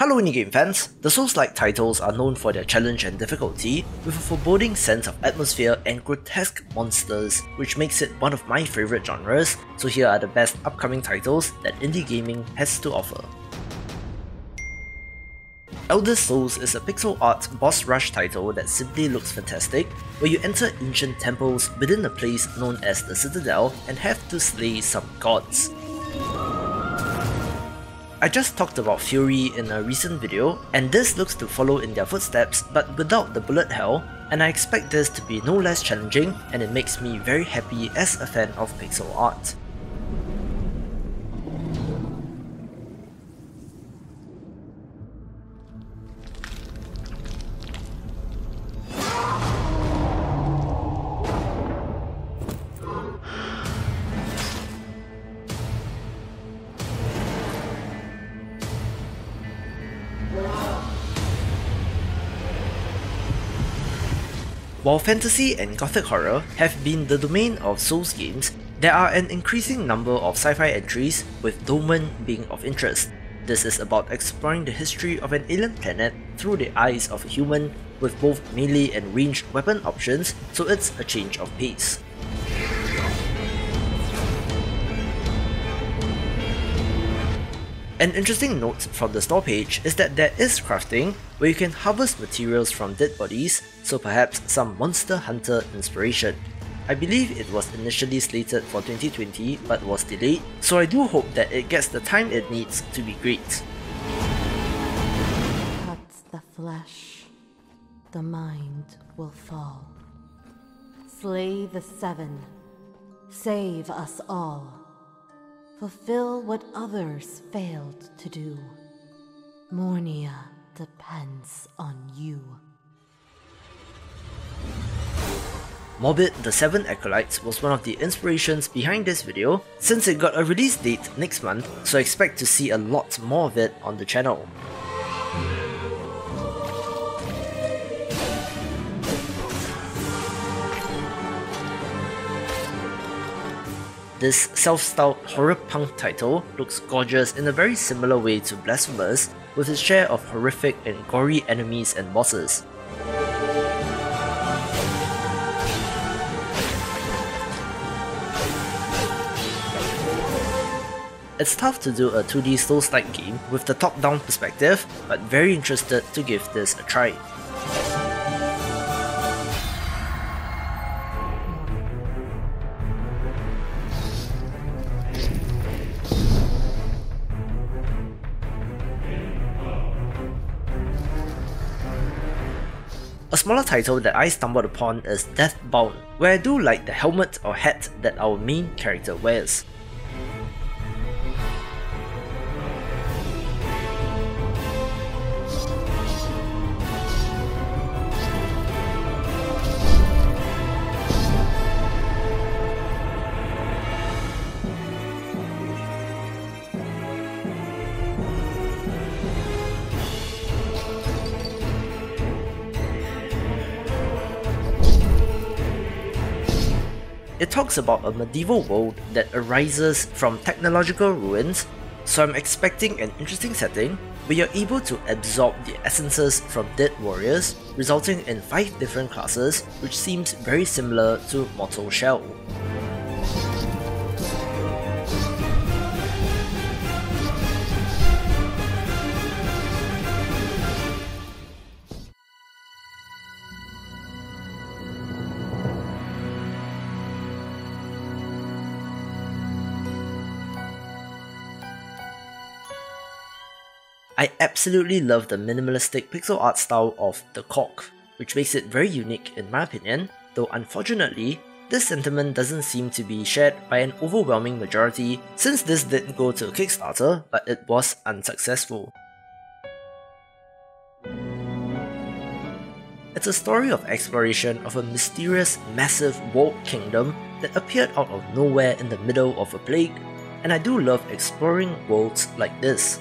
Hello indie Game fans! The Souls-like titles are known for their challenge and difficulty, with a foreboding sense of atmosphere and grotesque monsters, which makes it one of my favourite genres, so here are the best upcoming titles that indie gaming has to offer. Eldest Souls is a pixel art boss rush title that simply looks fantastic, where you enter ancient temples within a place known as the Citadel and have to slay some gods. I just talked about Furi in a recent video, and this looks to follow in their footsteps but without the bullet hell, and I expect this to be no less challenging and it makes me very happy as a fan of pixel art. While fantasy and gothic horror have been the domain of Souls games, there are an increasing number of sci-fi entries, with Dolmen being of interest. This is about exploring the history of an alien planet through the eyes of a human with both melee and ranged weapon options, so it's a change of pace. An interesting note from the store page is that there is crafting, where you can harvest materials from dead bodies, so perhaps some Monster Hunter inspiration. I believe it was initially slated for 2020 but was delayed, so I do hope that it gets the time it needs to be great. Cuts the flesh, the mind will fall. Slay the seven, save us all. Fulfill what others failed to do. Mornia depends on you. Morbid the Seven Acolytes was one of the inspirations behind this video since it got a release date next month, so expect to see a lot more of it on the channel. This self-styled horror punk title looks gorgeous in a very similar way to Blasphemous, with its share of horrific and gory enemies and bosses. It's tough to do a 2D Souls-like game with the top-down perspective, but very interested to give this a try. A smaller title that I stumbled upon is Deathbound, where I do like the helmet or hat that our main character wears. It talks about a medieval world that arises from technological ruins, so I'm expecting an interesting setting where you're able to absorb the essences from dead warriors, resulting in 5 different classes which seems very similar to Mortal Shell. I absolutely love the minimalistic pixel art style of The Cork, which makes it very unique in my opinion, though unfortunately, this sentiment doesn't seem to be shared by an overwhelming majority since this didn't go to Kickstarter, but it was unsuccessful. It's a story of exploration of a mysterious, massive walled kingdom that appeared out of nowhere in the middle of a plague, and I do love exploring worlds like this.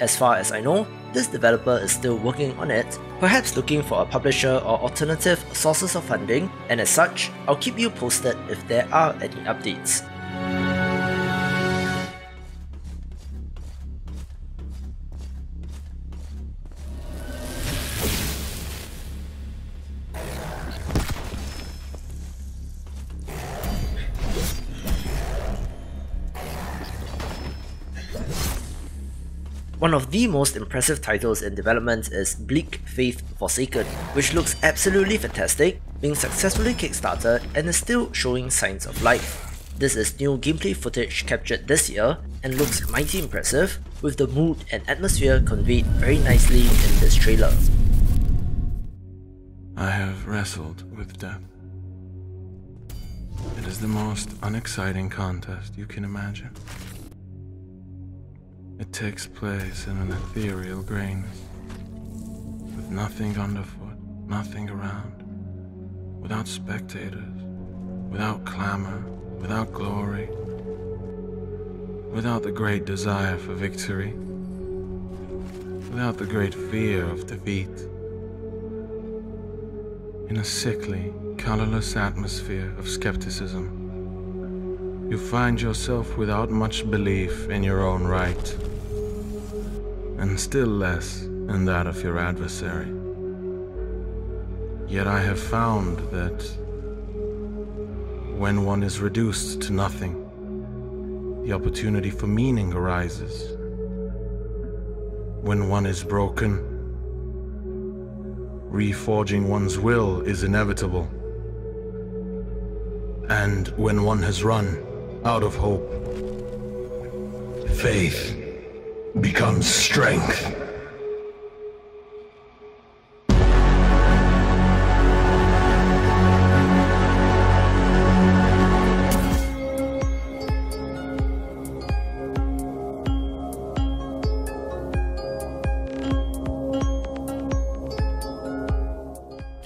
As far as I know, this developer is still working on it, perhaps looking for a publisher or alternative sources of funding, and as such, I'll keep you posted if there are any updates. One of the most impressive titles in development is Bleak Faith Forsaken, which looks absolutely fantastic, being successfully kickstarted and is still showing signs of life. This is new gameplay footage captured this year and looks mighty impressive, with the mood and atmosphere conveyed very nicely in this trailer. I have wrestled with death. It is the most unexciting contest you can imagine. It takes place in an ethereal grayness, with nothing underfoot, nothing around, without spectators, without clamor, without glory, without the great desire for victory, without the great fear of defeat. In a sickly, colorless atmosphere of skepticism, you find yourself without much belief in your own right and still less in that of your adversary. Yet I have found that when one is reduced to nothing, the opportunity for meaning arises. When one is broken, reforging one's will is inevitable. And when one has run out of hope, faith becomes strength.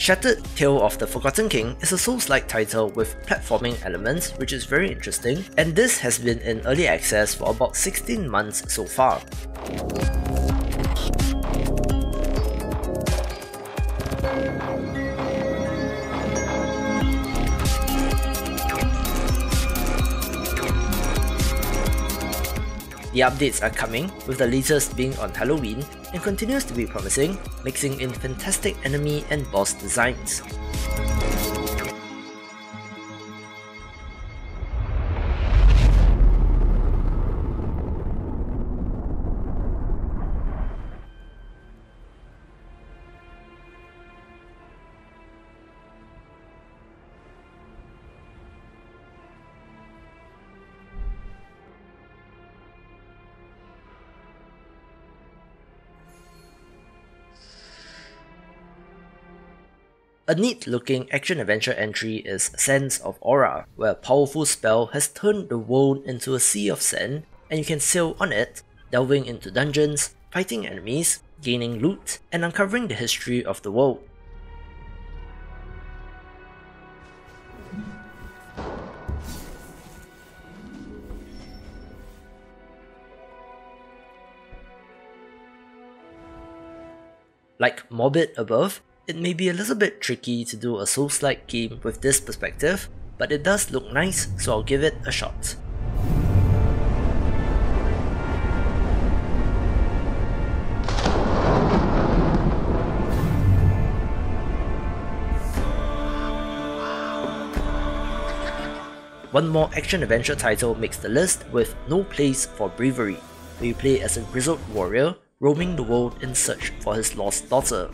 Shattered Tale of the Forgotten King is a Souls-like title with platforming elements which is very interesting and this has been in early access for about 16 months so far. The updates are coming, with the latest being on Halloween, and continues to be promising, mixing in fantastic enemy and boss designs. A neat looking action adventure entry is Sands of Aura, where a powerful spell has turned the world into a sea of sand and you can sail on it, delving into dungeons, fighting enemies, gaining loot, and uncovering the history of the world. Like Morbid above, it may be a little bit tricky to do a Souls-like game with this perspective, but it does look nice so I'll give it a shot. One more action-adventure title makes the list with No Place for Bravery, where you play as a grizzled warrior roaming the world in search for his lost daughter.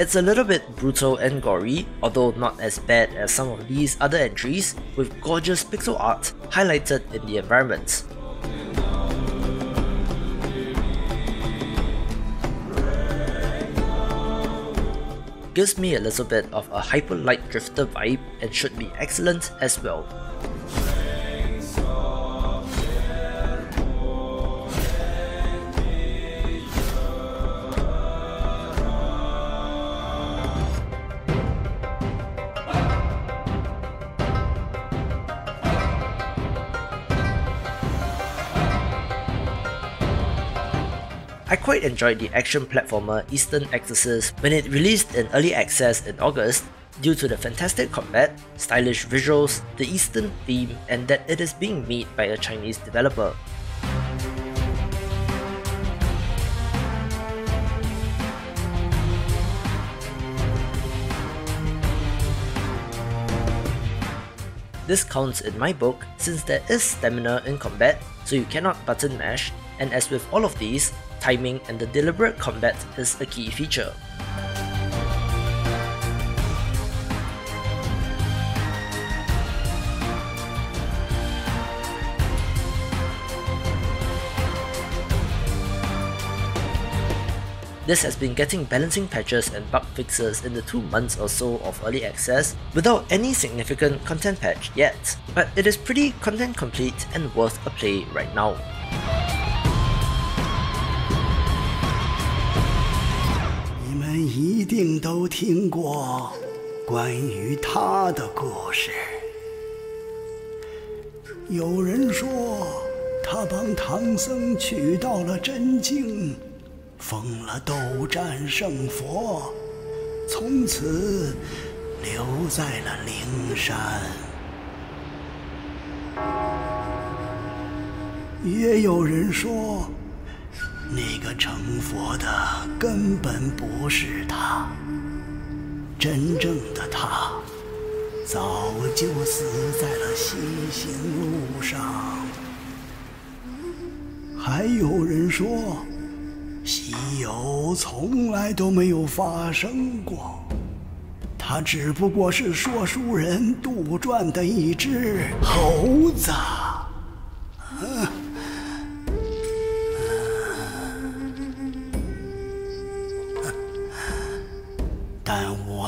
It's a little bit brutal and gory, although not as bad as some of these other entries, with gorgeous pixel art highlighted in the environments. Gives me a little bit of a Hyper Light Drifter vibe and should be excellent as well. Quite enjoyed the action platformer Eastern Exorcist when it released in early access in August due to the fantastic combat, stylish visuals, the Eastern theme, and that it is being made by a Chinese developer. This counts in my book since there is stamina in combat, so you cannot button mash, and as with all of these, timing and the deliberate combat is a key feature. This has been getting balancing patches and bug fixes in the 2 months or so of early access without any significant content patch yet, but it is pretty content complete and worth a play right now. 一定都听过关于他的故事。有人说，他帮唐僧取到了真经。封了斗战胜佛，从此留在了灵山。也有人说，那个成佛的根本不是他，真正的他早就死在了西行路上。还有人说。西游从来都没有发生过，他只不过是说书人杜撰的一只猴子。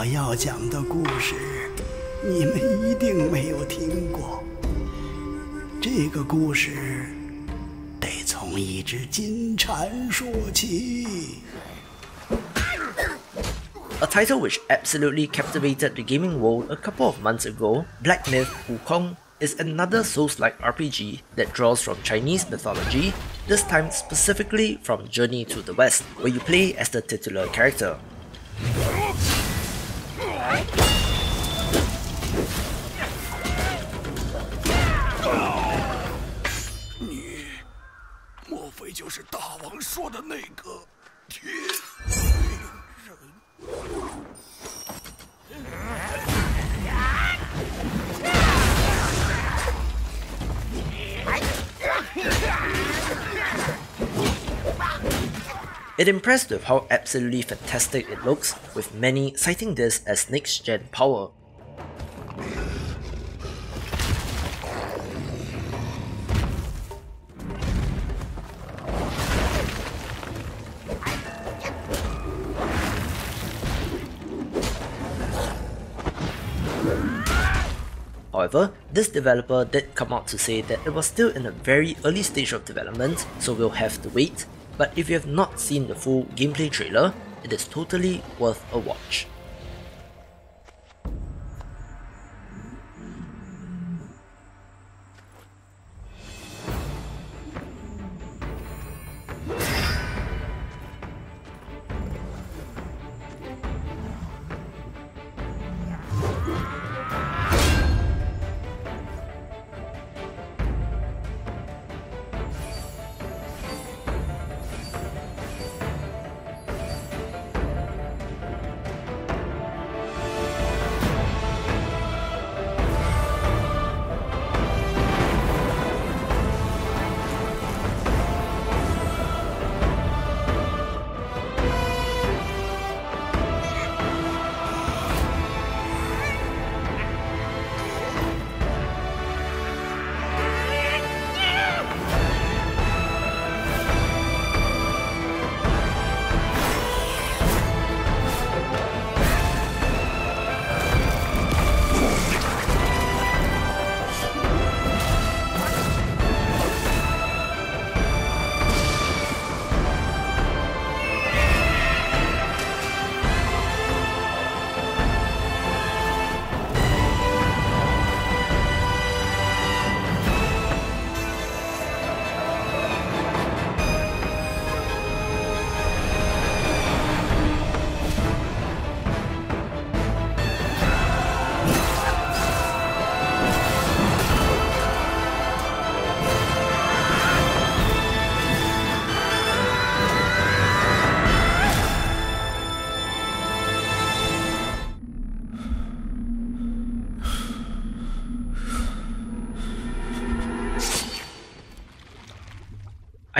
我要讲的故事，你们一定没有听过。这个故事。从一只金蝉说起。A title which absolutely captivated the gaming world a couple of months ago, Black Myth Wukong is another Souls-like RPG that draws from Chinese mythology, this time specifically from Journey to the West, where you play as the titular character. 说的那个天人。It impressed with how absolutely fantastic it looks, with many citing this as next-gen power. However, this developer did come out to say that it was still in a very early stage of development, so we'll have to wait, but if you have not seen the full gameplay trailer, it is totally worth a watch.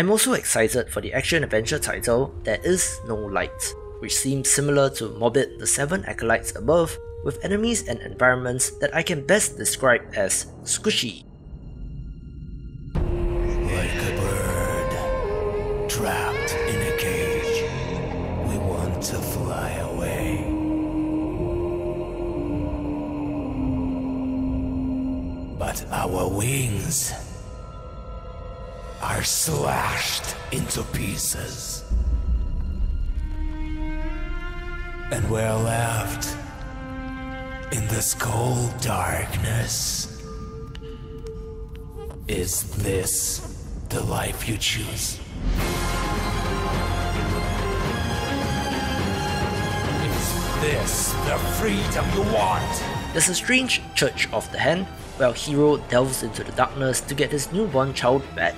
I'm also excited for the action-adventure title There Is No Light, which seems similar to Morbid the Seven Acolytes above, with enemies and environments that I can best describe as squishy. Like a bird trapped in a cage, we want to fly away. But our wings are slashed into pieces. And we're left in this cold darkness. Is this the life you choose? Is this the freedom you want? There's a strange Church of the Hand, where hero delves into the darkness to get his newborn child back,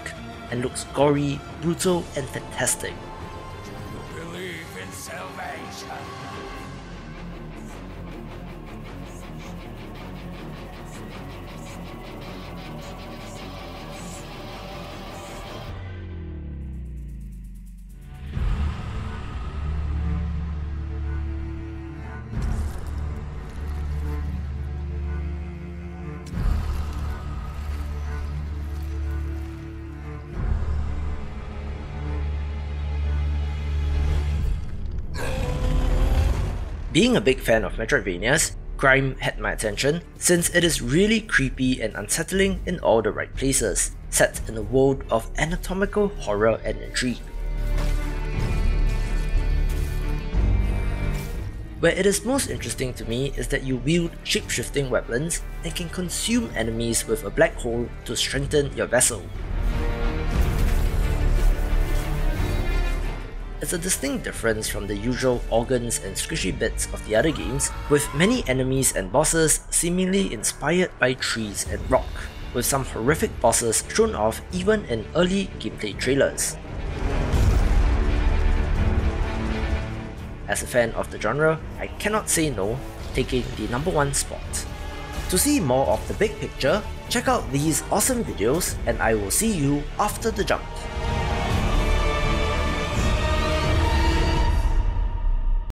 and looks gory, brutal, and fantastic. Being a big fan of Metroidvanias, Grime had my attention since it is really creepy and unsettling in all the right places, set in a world of anatomical horror and intrigue. Where it is most interesting to me is that you wield shape-shifting weapons and can consume enemies with a black hole to strengthen your vessel. It's a distinct difference from the usual organs and squishy bits of the other games, with many enemies and bosses seemingly inspired by trees and rock, with some horrific bosses shown off even in early gameplay trailers. As a fan of the genre, I cannot say no, taking the number one spot. To see more of the big picture, check out these awesome videos and I will see you after the jump.